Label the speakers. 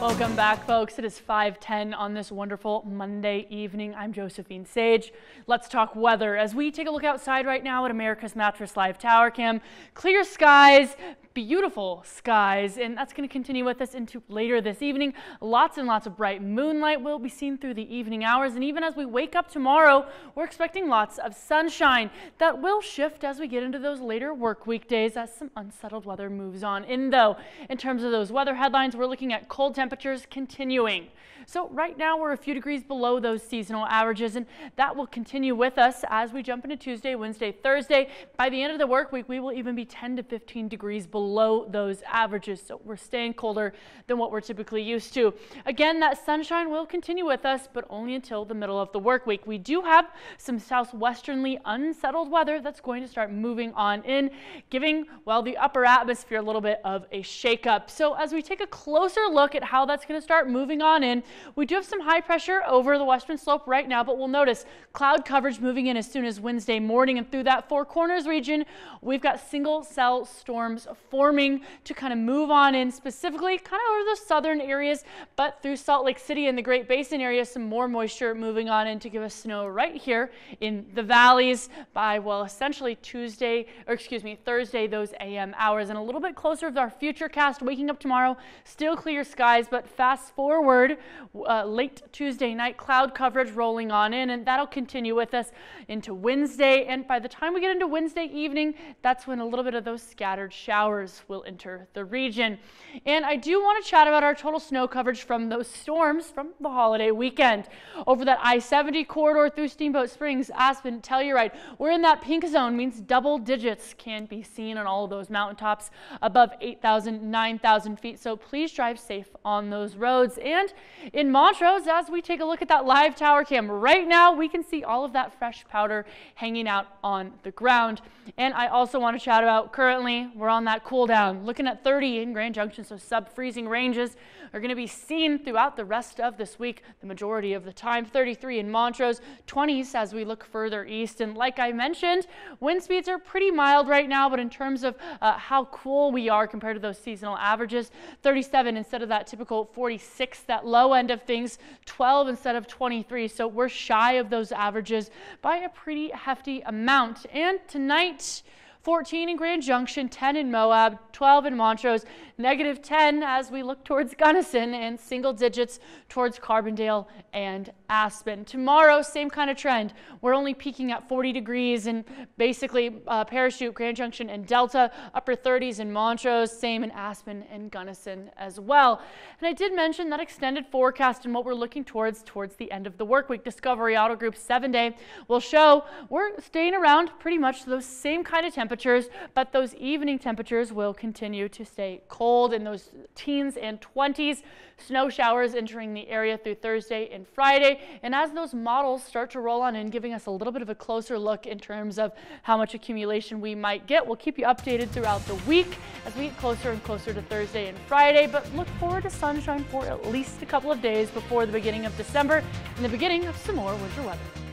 Speaker 1: Welcome back, folks. It is 510 on this wonderful Monday evening. I'm Josephine Sage. Let's talk weather. As we take a look outside right now at America's Mattress Live Tower Cam, clear skies, beautiful skies, and that's going to continue with us into later this evening. Lots and lots of bright moonlight will be seen through the evening hours, and even as we wake up tomorrow, we're expecting lots of sunshine. That will shift as we get into those later work weekdays as some unsettled weather moves on in, though. In terms of those weather headlines, we're looking at cold temperatures continuing. So right now we're a few degrees below those seasonal averages, and that will continue with us as we jump into Tuesday, Wednesday, Thursday. By the end of the work week, we will even be 10 to 15 degrees below below those averages. So we're staying colder than what we're typically used to. Again, that sunshine will continue with us, but only until the middle of the work week. We do have some southwesternly unsettled weather that's going to start moving on in, giving, well, the upper atmosphere a little bit of a shakeup. So as we take a closer look at how that's going to start moving on in, we do have some high pressure over the western slope right now, but we'll notice cloud coverage moving in as soon as Wednesday morning and through that Four Corners region, we've got single cell storms to kind of move on in specifically kind of over the southern areas, but through Salt Lake City and the Great Basin area, some more moisture moving on in to give us snow right here in the valleys by, well, essentially Tuesday, or excuse me, Thursday, those AM hours. And a little bit closer with our future cast waking up tomorrow, still clear skies, but fast forward uh, late Tuesday night, cloud coverage rolling on in, and that'll continue with us into Wednesday. And by the time we get into Wednesday evening, that's when a little bit of those scattered showers showers will enter the region. And I do want to chat about our total snow coverage from those storms from the holiday weekend. Over that I-70 corridor through Steamboat Springs, Aspen, Telluride, we're in that pink zone, means double digits can be seen on all of those mountaintops above 8,000, 9,000 feet. So please drive safe on those roads. And in Montrose, as we take a look at that live tower cam, right now we can see all of that fresh powder hanging out on the ground. And I also want to chat about currently, we're on that cool down. Looking at 30 in Grand Junction, so sub-freezing ranges are going to be seen throughout the rest of this week, the majority of the time. 33 in Montrose, 20s as we look further east. And like I mentioned, wind speeds are pretty mild right now, but in terms of uh, how cool we are compared to those seasonal averages, 37 instead of that typical 46, that low end of things, 12 instead of 23. So we're shy of those averages by a pretty hefty amount. And tonight, 14 in Grand Junction, 10 in Moab, 12 in Montrose, negative 10 as we look towards Gunnison, and single digits towards Carbondale and Aspen. Tomorrow, same kind of trend. We're only peaking at 40 degrees and basically uh, Parachute, Grand Junction, and Delta, upper 30s in Montrose, same in Aspen and Gunnison as well. And I did mention that extended forecast and what we're looking towards towards the end of the work week. Discovery Auto Group 7 day will show we're staying around pretty much those same kind of temperatures, but those evening temperatures will continue to stay cold in those teens and 20s. Snow showers entering the area through Thursday and Friday. And as those models start to roll on in, giving us a little bit of a closer look in terms of how much accumulation we might get, we'll keep you updated throughout the week as we get closer and closer to Thursday and Friday. But look forward to sunshine for at least a couple of days before the beginning of December and the beginning of some more winter weather.